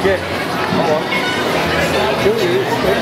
forget. Oh well. Two years.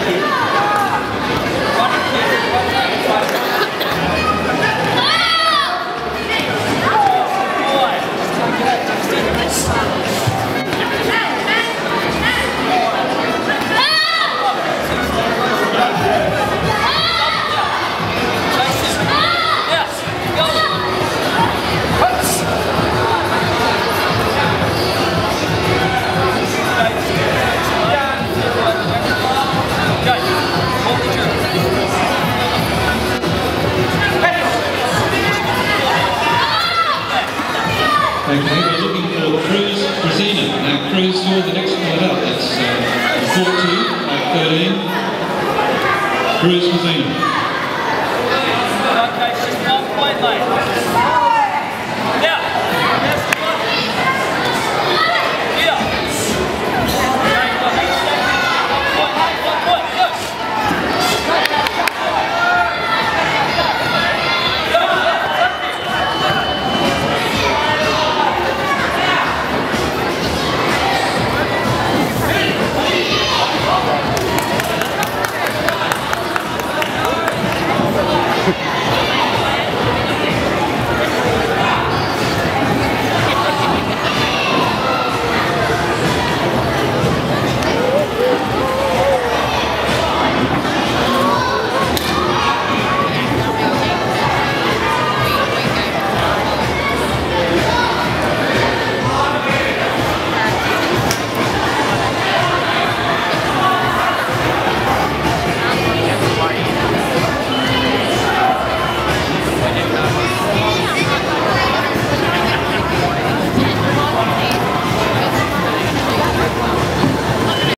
Okay, we're looking for Cruz Brazina. Now, Cruz, you're the next card up. That's uh, 14, uh, 13. Cruz Brazina.